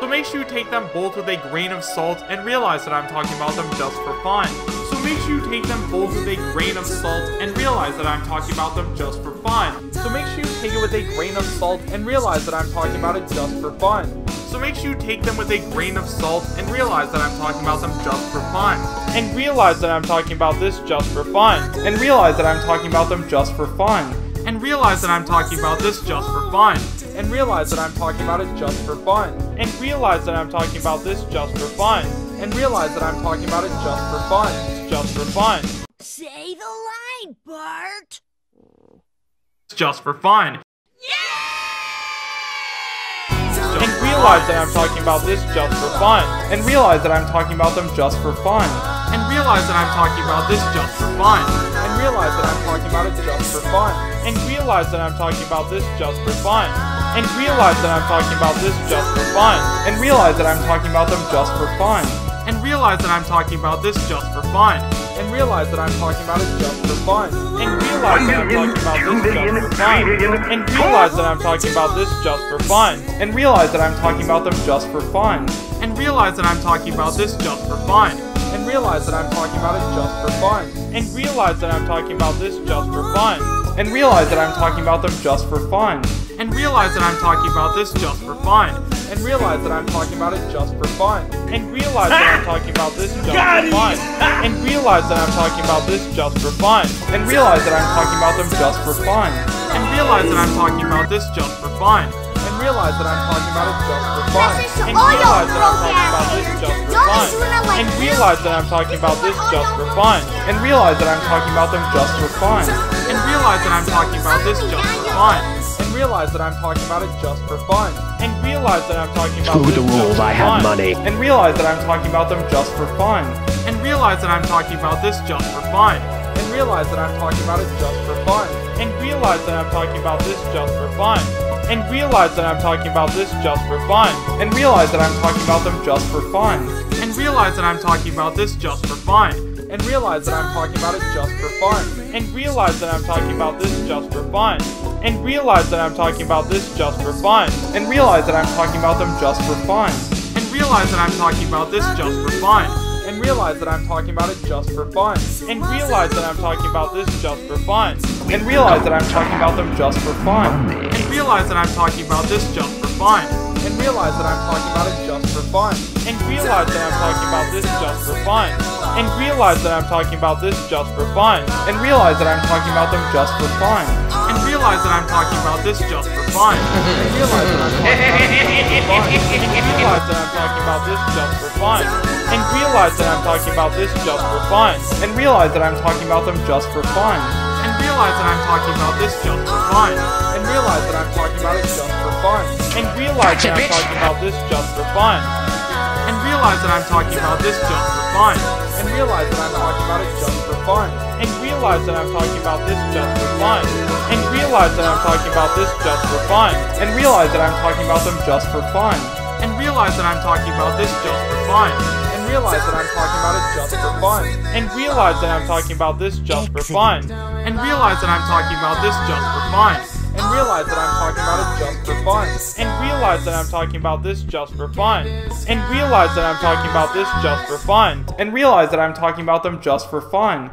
So make sure you take them both with a grain of salt and realize that I'm talking about them just for fun. So make sure you take them both with a grain of salt and realize that I'm talking about them just for fun. So make sure you take it with a grain of salt and realize that I'm talking about it just for fun. So make sure you take them with a grain of salt and realize that I'm talking about them just for fun. And realize that I'm talking about this just for fun. And realize that I'm talking about them just for fun. And realize that I'm talking about this just for fun. And realize that I'm talking about it just for fun. And realize that I'm talking about this just for fun. And realize that I'm talking about it just for fun. It's just for fun. Say the line, Bart. It's just for fun. And realize that I'm talking about this just for fun. And realize that I'm talking about them just for fun. And realize that I'm talking about this just for fun. And realize that I'm talking about it just for fun. And realize that I'm talking about this just for fun. And realize that I'm talking about this just for fun. And realize that I'm talking about them just for fun. And realize that I'm talking about this just for fun. And realize that I'm talking about it just for fun. And realize that I'm talking about this just for fun. And realize that I'm talking about this just for fun. And realize that I'm talking about them just for fun. And realize that I'm talking about this just for fun. And realize that I'm talking about it just for fun. And realize that I'm talking about this just for fun. And realize that I'm talking about them just for fun. And realize that I'm talking about this just for fun. And realize that I'm talking about it just for fun. And realize that I'm talking about this just for fun. And realize that I'm talking about this just for fun. And realize that I'm talking about them just for fun. And realize that I'm talking about this just for fun. And realize that I'm talking about it just for fun. And realize that I'm talking about this just for fun. And realize that I'm talking about this just for fun. And realize that I'm talking about them just for fun. And realize that I'm talking about this just for fun. Realize that I'm talking about it just for fun. And realize that I'm talking about Screw the rules, I have fun. money. And realize that I'm talking about them just for fun. And realize that I'm talking about this just for fun. And realize that I'm talking about it just for fun. And realize that I'm talking about this just for fun. And realize that I'm talking about this just for fun. And realize that I'm talking about them just for fun. And realize that I'm talking about this just for fun. And realize that I'm talking about it just for fun. And realize that I'm talking about this just for fun. And realize that I'm talking about this just for fun. And realize that I'm talking about them just for fun. And realize that I'm talking about this just for fun. And realize that I'm talking about it just for fun. And realize that I'm talking about this just for fun. And realize that I'm talking about them just for fun. And realize that I'm talking about this just for fun. And realize that I'm talking about it just for fun. And realize that I'm talking about this just for fun. And realize that I'm talking about this just for fun. And realize that I'm talking about them just for fun. And realize that I'm talking about this just for fun. And realize that I'm talking about this just for fun. And realize that I'm talking about this just for fun. And realize that I'm talking about them just for fun. And realize that I'm talking about this just for fun. And realize that I'm talking about it just for fun. And realize that I'm talking about this just for fun. And realize that I'm talking about this just for fun. And realize that I'm talking about it just for fun. And realize that I'm talking about this just for fun. And realize that I'm talking about this just for fun. And realize that I'm talking about them just for fun. And realize that I'm talking about this just for fun. And realize that I'm talking about it just for fun. And realize that I'm talking about this just for fun. And realize that I'm talking about this just for fun. Realize that I'm talking about it just for fun. And realize that I'm talking about this just for fun. And realize that I'm talking about this just for fun. And realize that I'm talking about them just for fun.